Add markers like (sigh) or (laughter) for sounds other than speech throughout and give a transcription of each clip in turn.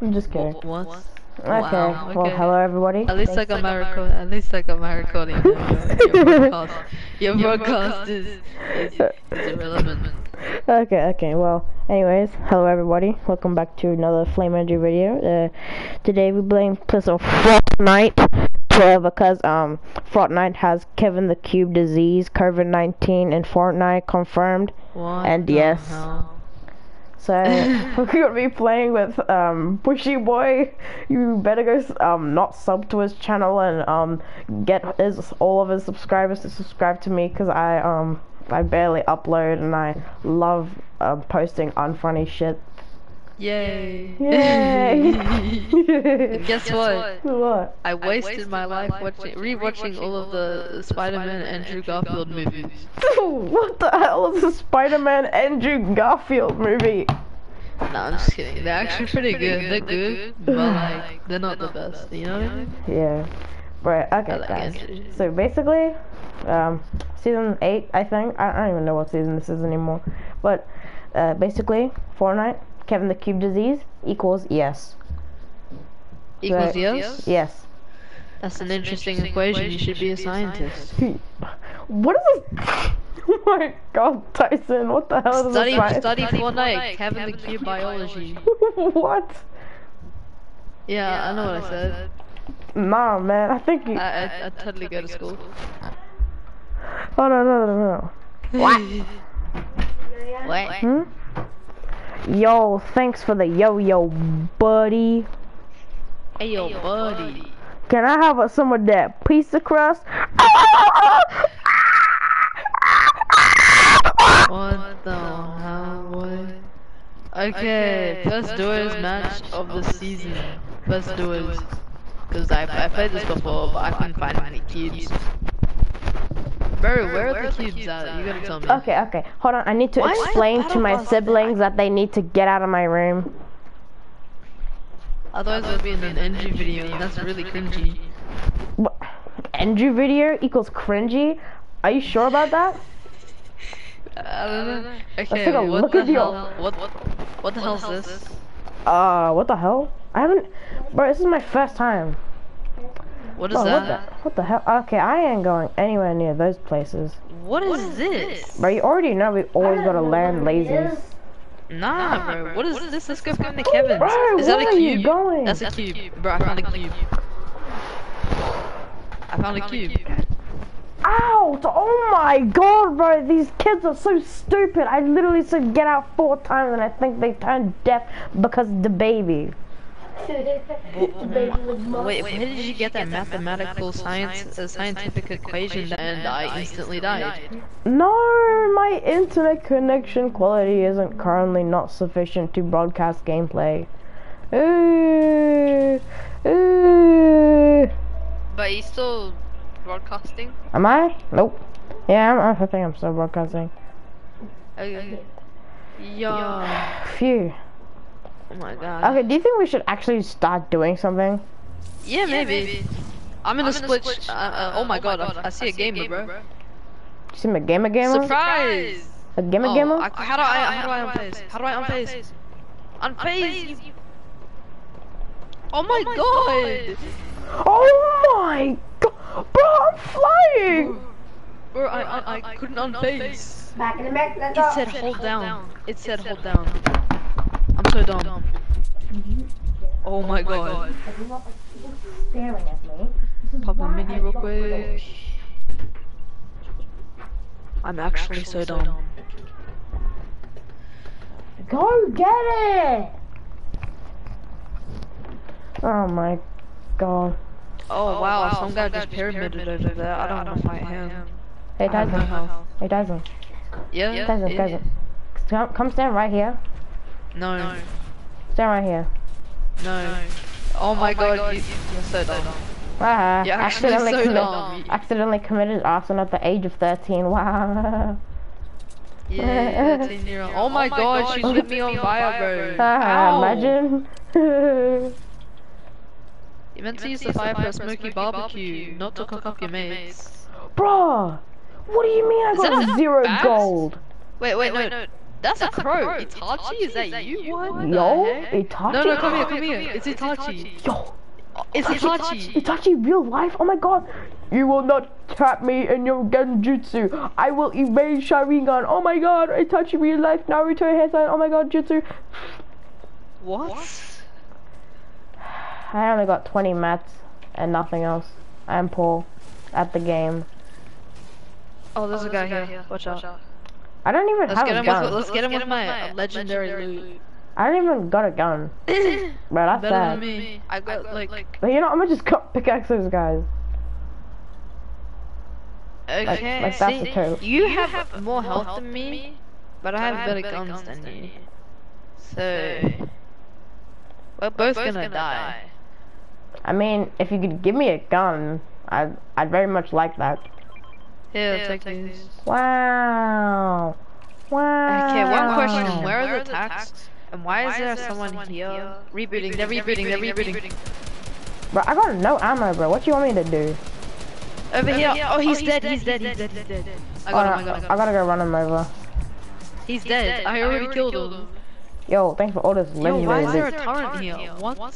I'm just kidding. What? Okay, Wow, well, okay. hello everybody. At least I Thanks- got my record. At least I got my recording. (laughs) Your, your broadcast, your broadcast is, is, is irrelevant. Okay, okay, well, anyways, hello everybody. Welcome back to another Flame Energy video. Uh, today we blame plus of Fortnite to, because um Fortnite has Kevin the Cube disease, COVID-19, and Fortnite confirmed. What And yes. hell? So (laughs) (laughs) we're gonna be playing with um Bushy Boy. You better go um not sub to his channel and um get his all of his subscribers to subscribe to me because I um I barely upload and I love um, posting unfunny shit. Yay! Yay! (laughs) And guess what? what? I wasted my life watching, rewatching all of the Spider-Man Andrew Garfield movies. (laughs) what the hell is a Spider-Man Andrew Garfield movie? No, I'm just kidding. They're actually pretty good. They're good, but like they're not the best. You know what I mean? Yeah. Right, okay, like guys. Andrew. So basically, um, season 8, I think. I, I don't even know what season this is anymore. But uh, basically, Fortnite, Kevin the Cube disease equals yes. Equals Right. yes. Yes. That's an interesting equation. You should be a scientist. What is this? (laughs) Oh my god, Tyson, what the hell is Study, this? study Fortnite, Kevin the Cube biology. (laughs) what? Yeah, I know what I said. Nah, man, I think you. I, I, I totally go to school. Oh, no, no, no, no. (laughs) What? What? Hmm? Yo, thanks for the yo-yo, buddy. Hey, yo, buddy. Can I have a, some of that pizza crust? What the hell? What? Okay, first doors match of the season. First doors. Cause I I played this before, but I couldn't find any cubes. Bro, where are the cubes at? You gotta tell me. Okay, okay. Hold on. I need to Why explain to my siblings that they need to get out of my room. Otherwise, we'll be in an NG video, and that's really cringy. What? Andrew video equals cringy? Are you sure about that? I don't know. Okay, take a what look the at your- hell? What what what the hell is this? Uh, what the hell? I haven't. Bro, this is my first time. What is Bro, what the, what the hell? Okay, I ain't going anywhere near those places. What is this? Bro, you already know we always gotta land lasers. Nah, bro. What is this? Let's go find the Kevin's. Bro, Is that where a are you cube? going? That's a cube. Bro, I found a cube. I found a cube. Ouch! Oh my god, bro, these kids are so stupid. I literally said get out four times and I think they turned deaf because of the baby. Wait, where did you get that mathematical science, uh, uh, scientific equation? And I instantly died. No, my internet connection quality isn't currently not sufficient to broadcast gameplay. Ooh, ooh. But you still broadcasting? Am I? Nope. Yeah, I'm, I think I'm still broadcasting. Okay. Yeah. Phew. Oh my god. Okay, do you think we should actually start doing something? Yeah, maybe. I'm in a split. uh, uh, oh my god, I, I see a gamer, bro. bro. You see me gamer gamer? Surprise! A gamer Oh, gamer? I, how do I how do I unphase? How do I unphase? Unphase. you- Oh my god! Oh my god! Bro, I'm flying! Bro, I I, I couldn't unphase. Back in the back, let's It said hold down. It said hold down. I'm so dumb. Oh my god. staring. Pop a mini real quick. I'm actually so dumb. Go get it! Oh my god. Oh wow, some guy just pyramided over there. I don't want to fight him. Hey I have no Tyson. health. Hey Tyson. Yeah? Tyson, yeah. Tyson. Come, come stand right here. No, no, Stand right here. no. Oh my god, you, you're so dumb. Wow. You're actually accidentally, so commit- dumb. accidentally committed arson at the age of 13. Wow. Yeah, 13 year old. Oh my god, she lit me on fire, bro. Ah, imagine. (laughs) You meant to use the fire for a smoky barbecue, not to cook up your mates. Bro, what do you mean I got zero bags? gold? Wait, wait, no. That's, a crow. Itachi? Is that you? What the Yo. Itachi. No, no, come here, come here. It's Itachi. Yo, It's Itachi. Itachi, real life. Oh my god. You will not trap me in your genjutsu. I will evade Sharingan. Oh my god, Itachi real life. Naruto Hansan. Oh my god, jutsu. What? I only got 20 mats and nothing else. I am poor at the game. Oh, there's oh, a guy here. Watch out. I don't even Let's have a gun. with let's get him with my legendary loot. I don't even got a gun. (coughs) Bro, that's Better sad. than me. I got like But you know, I'm gonna just cut pickaxe those guys. okay. like that's See, the toe. you have more health than me, but I have better guns than you. So we're both gonna die. I mean, if you could give me a gun, I'd, I'd very much like that. Here, take these. Wow. Wow. Okay, one question. Where are the attacks? And why is there someone here? Rebooting, they're rebooting, they're rebooting. Bro, I got no ammo, bro. What do you want me to do? Over here. Oh, oh he's dead, he's dead, he's dead, he's dead. I Oh, got him, I no, got oh, I him. gotta go run him over. He's dead. I already killed him. Yo, thanks for all this legendary Yo, legendary why is there loot. a torrent here? What?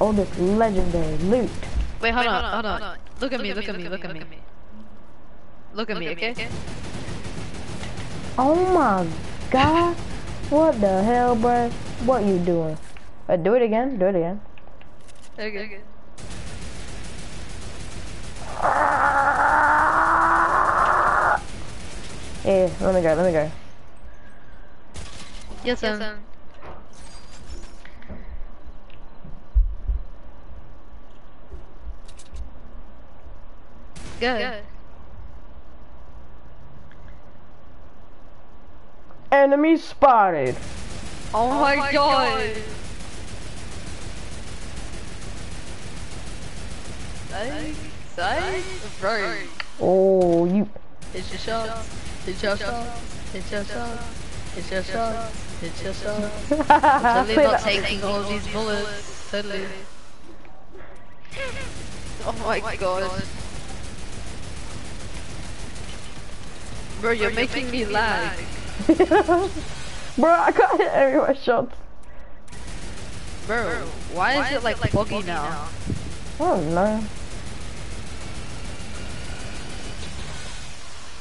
All this legendary loot. Wait, hold on, hold on. Look at me, look at me, look at me. Look at me, okay? Oh my god. What the hell, bro? What you doing? Uh, do it again. Do it again. Okay. Yeah, let me go. Let me go. Yes, um. Good. Enemy spotted. Oh, my oh god. Nice. Nice. Bro. Oh, you. It's your shot. It's your shot. It's your shot. It's your shot. It's your shot. (laughs) Totally Play not that- taking all these bullets. Totally. Oh my god. Bro, you're making me lag. (laughs) Bro, I got hit every one shots. Bro, why is it like buggy now? Oh no.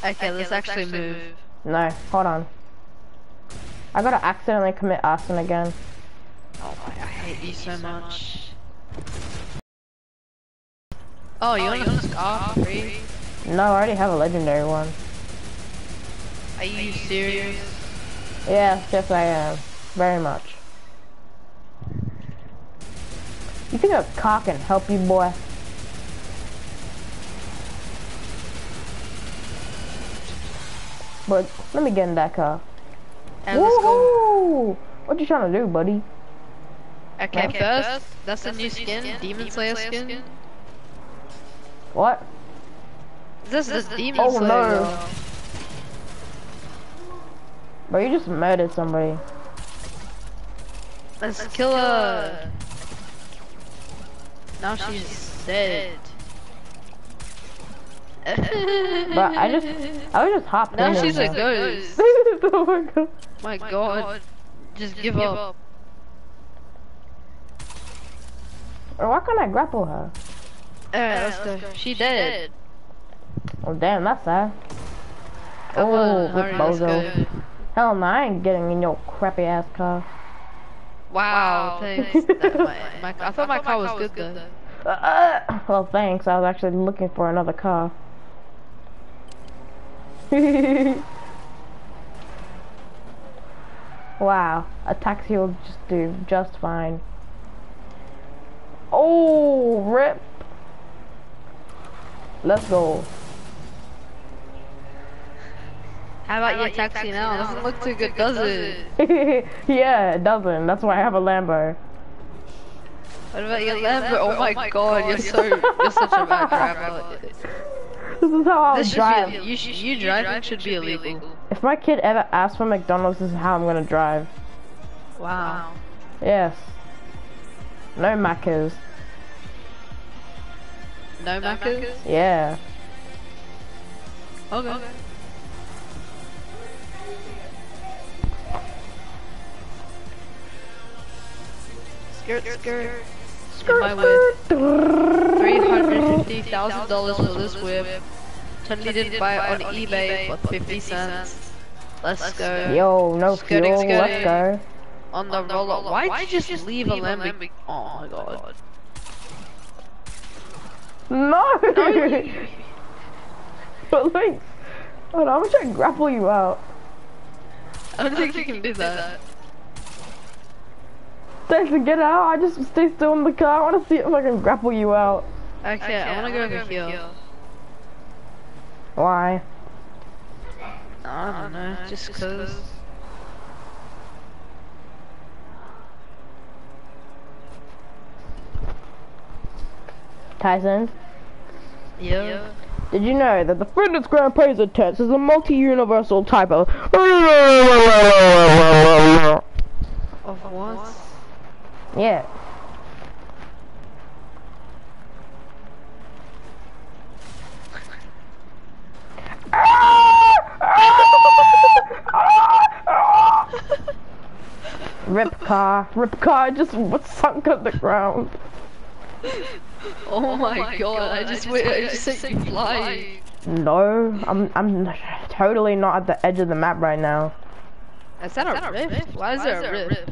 Okay, let's actually move. No, hold on. I gotta accidentally commit arson again. Oh my, I hate you so much. Oh, you want a scar free? No, I already have a legendary one. Are you serious? Yes, yes I am. Very much. You think a car can help you, boy? But let me get in that car. And. Woohoo! What you trying to do, buddy? Okay, Okay, first, that's a new skin, Demon Slayer skin. What? This is Demon Oh, Slayer. no. Y'all. Bro, you just murdered somebody. Let's kill her. Now she's dead. But I just, I was just hopping. (laughs) Now in she's a there. ghost. (laughs) oh my god. My god. Just give up. Or why can't I grapple her? Uh, uh, Alright, let's go. She dead. Oh damn, that's sad. Come oh, on, with hurry, Bozo. Go. Hell no, I ain't getting in your crappy ass car. Wow, thanks. That- my, my, I thought my car was good though. Uh, well, thanks. I was actually looking for another car. (laughs) wow, a taxi will just do just fine. Oh, rip. Let's go. How about your taxi now? Doesn't look too good, does it? (laughs) yeah, it doesn't. That's why I have a Lambo. What about your Lambo? Oh, oh my god, you're so you're such a bad (laughs) driver. This is how I'll This should drive. be you, should, you driving should be illegal. If my kid ever asks for McDonald's, this is how I'm gonna drive. Wow. Yes. No Maccas. No Maccas? Yeah. Okay. Skirt, skirt. Skirt, my whip. skirt. Three hundred fifty thousand dollars for this whip. Totally didn't buy it on eBay for fifty cents. Let's go. Yo, no Skirting, fuel. Let's go. On the roller. Why'd you just leave a Lamborghini? Oh my god. No. (laughs) but like, hold on, I'm trying to grapple you out. I don't think you can do that. Tyson, get out. I just stay still in the car. I want to see if I can grapple you out. Okay, I wanna go over here. Why? I don't know, just cause. Tyson, Yeah. did you know that the FitnessGram Pacer test is a multi-universal type of... Of what? Yeah. Rip car, rip car just was sunk on the ground. Oh my oh god, I just wait, I just said you fly. No, I'm I'm totally not at the edge of the map right now. Is that a rift? Why is there a rift?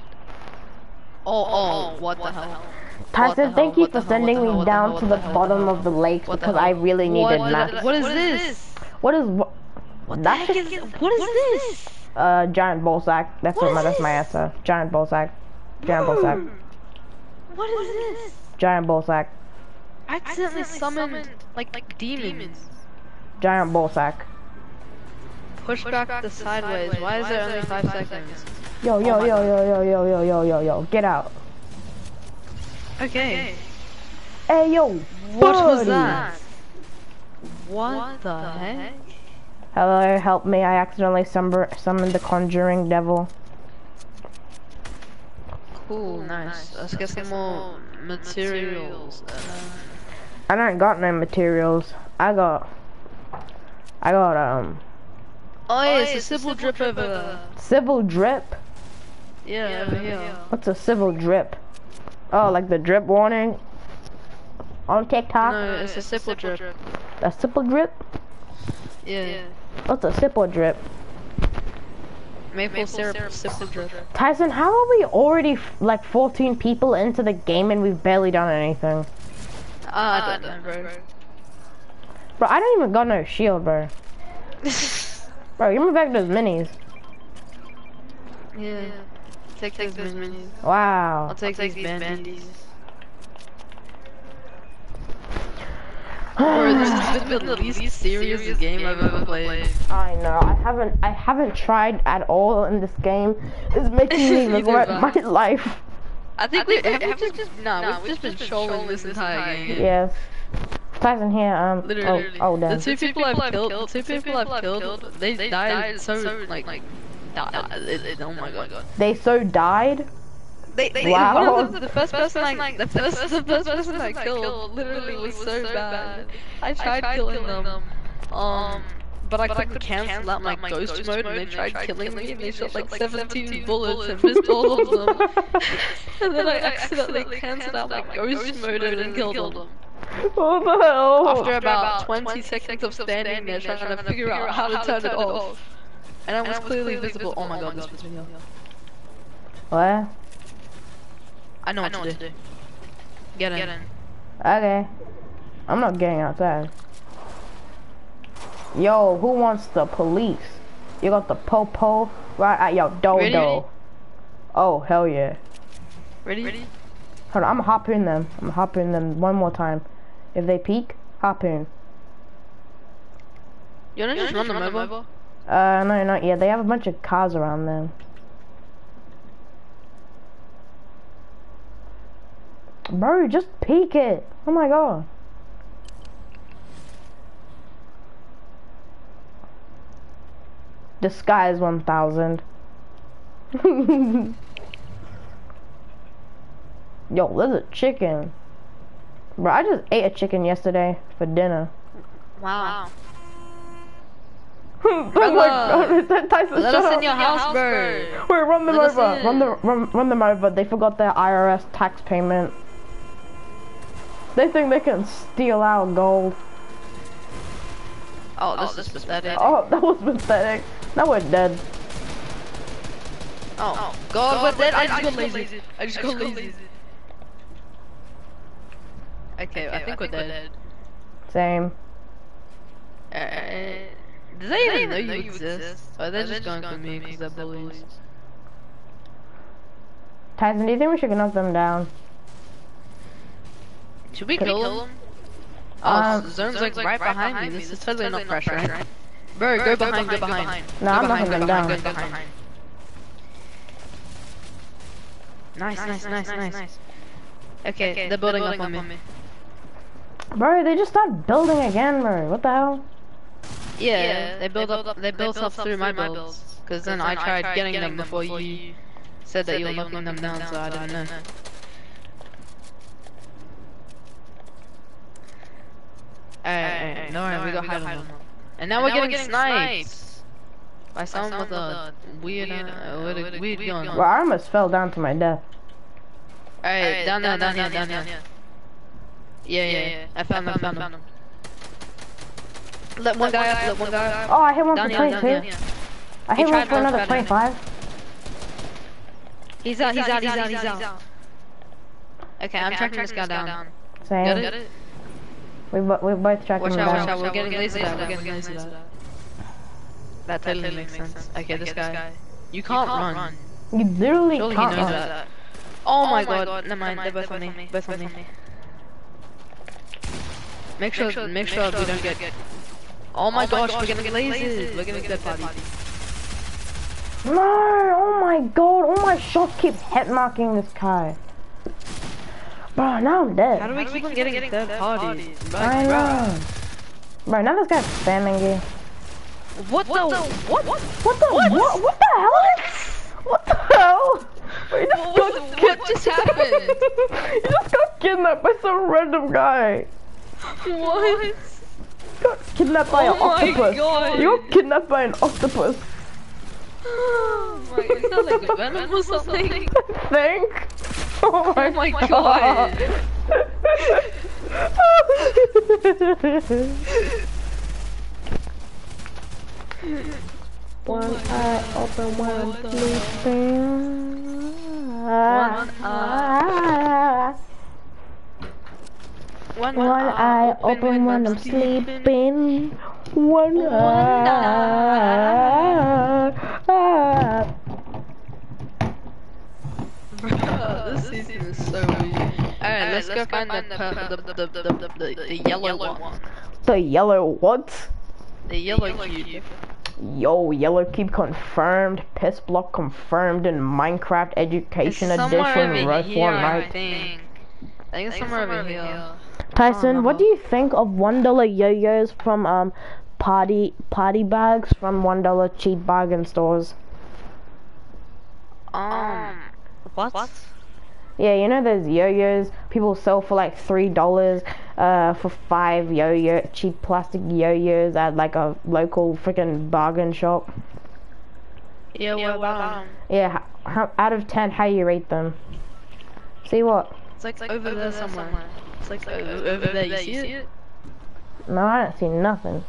Oh, oh, what the hell? Tyson, hell, thank you for the hell, sending me hell, down what to the the hell, bottom of the lake the because hell? I really needed What- What is this? What is what? What That's the heck just is, what is this? uh giant ball sack. That's What what, is that's my this? answer. Giant ball sack. Giant ball sack. What is this? Giant ball sack. I accidentally summoned like like demons. Giant ball sack. Push back the sideways. Why is there only five seconds? Yo yo my yo yo yo yo yo yo yo yo. Get out. Okay. Hey yo. What was that? What the heck? Hello, help me. I accidentally sumber- summoned the conjuring devil. Cool, nice. Let's get some more materials. Uh, I don't got no materials. I got. I got um. oh, yeah, it's a civil drip over there. Civil drip. Yeah, over here. What's a civil drip? Oh, like the drip warning on TikTok. No, it's a civil drip. A simple drip. Yeah. What's a simple drip? Maple syrup civil drip. Tyson, how are we already like 14 people into the game and we've barely done anything? Ah, I don't know, bro. Bro, I don't even got no shield, bro. (laughs) Bro, give me back those minis. yeah. Take these minis. Wow. I'll take, these bandies. (sighs) Bro, this has been the least serious game I've ever played. I know. I haven't. I haven't tried at all in this game. It's making me (laughs) regret have my I. life. I think we have we just nah, we've just been trolling this entire game. Yes. Tyson here. Um. Literally. Oh. Oh. The Damn. two people I've killed, the two people I've killed, they died so like like died. it- it- Oh my god. They so died. They, they, Wow. one (laughs) of the, the first person I, (laughs) the first, the first person I killed literally was so bad. I tried killing them, um, but I couldn't cancel out my ghost mode, and they tried killing me, and they shot like 17 bullets and missed all of them. (laughs) and then I accidentally cancelled out my ghost mode and killed them. What the hell? After about 20 seconds of standing there trying to figure out how to turn it off. And I was clearly visible. Oh my god, oh this was real. What? I know what to do. Get in. Okay. I'm not getting outside. Yo, who wants the police? You got the popo right at your dodo. Ready? Oh hell yeah. Ready? Hold on, I'm harpooning them. I'm harpooning them one more time. If they peek, harpoon. You wanna just run them over? Uh, no, not yet. They have a bunch of cars around them. Bro, just peek it. Oh my god. Disguise 1000. (laughs) Yo, there's a chicken. Bro, I just ate a chicken yesterday for dinner. Wow. (laughs) oh my god, Tyson, Let shut us up. in your house, bro. Wait, run them Let over. Run, the, run, run them over. They forgot their IRS tax payment. They think they can steal our gold. Oh, this is pathetic. Oh, that was pathetic. Now we're dead. Oh, God, we're dead. I just got lazy. I just got lazy. Okay, I think we're dead. Same. Uh, do they even know you exist? Or they're just going for me because they're bullies? Tyson, do you think we should knock them down? Should we kill them? Oh, Um, Zone's like right behind me. This is totally not pressure, right? Bro, go behind, go behind. No, I'm Go knocking behind, them go down. behind, go behind. Nice, nice, nice, nice. Okay, they're building up on me. Bro, they just started building again, bro. What the hell? Yeah, they build up, they built up through my builds. Cause then I tried getting them before you said that you were knocking them down, so I didn't know. Alright, alright, no worry, we got hide on them. And now we're getting sniped! By someone with a weird, uh, weird, weird gun. Bro, I almost fell down to my death. Alright, down there, down here, down here. Yeah, yeah, yeah. I found him, found him. Let one guy up, let one guy. Oh, I hit one Down for here, down 22. I hit one for another tried 25. He's out, he's out, he's out, he's out. Okay, I'm tracking this guy down. Same. Got it? We, bo- we both tracked Watch him out, watch down. out, we're getting lasered out, we're getting lasered out. That totally makes sense. Okay, this guy. You can't run. You literally Surely can't run. that. Oh, oh my god, never mind, they're both on me, both on me. Make sure, make sure we don't get. Oh, oh my gosh, we're getting lasers. We're getting dead bodies. No! Oh my god! All my shots keep hit marking this guy. Bro, now I'm dead. How do we keep on getting dead bodies? I know. Bro, now this guy's spamming you. What the? What? What? What the? What? What, the hell? What the hell? Bro, you just What got was- what just happened? (laughs) you just got kidnapped by some random guy. What? Got kidnapped by Oh an my octopus. God. You got kidnapped by an octopus. Oh my, is that like venom or something? (laughs) Think. Oh my, Oh my god. (laughs) one eye open, one oh sleeping. One, One eye open when I'm sleeping. One eye. Bruh, this season is so weird. Alright, let's, go find the, per- the, the, the, the, the, the yellow one. The yellow what? The yellow cube. Yo, yellow cube confirmed. Piss block confirmed in Minecraft Education It's Edition. over Right here, I Fortnite. think. I think it's somewhere over here. Tyson, what do you think of one dollar yo-yos from um party party bags from one dollar cheap bargain stores? Um, what? Yeah, you know those yo-yos people sell for like three dollars, uh, for five yo-yo cheap plastic yo-yos at like a local freaking bargain shop. Yeah, what about 'em? Yeah, h- how, out of ten, how you rate them? See what? It's like, over, there somewhere. It's like, over, over there, you see it? No, I don't see nothing.